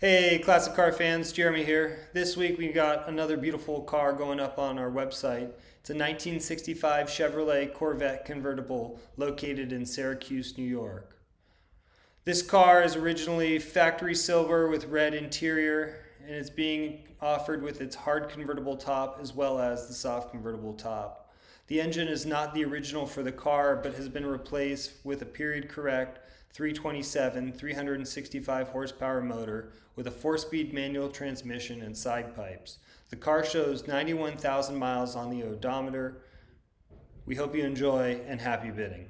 Hey, classic car fans, Jeremy here. This week we got another beautiful car going up on our website. It's a 1965 Chevrolet Corvette convertible located in Syracuse, New York. This car is originally factory silver with red interior and it's being offered with its hard convertible top as well as the soft convertible top. The engine is not the original for the car but has been replaced with a period correct 327 365 horsepower motor with a four-speed manual transmission and side pipes. The car shows 91,000 miles on the odometer. We hope you enjoy and happy bidding.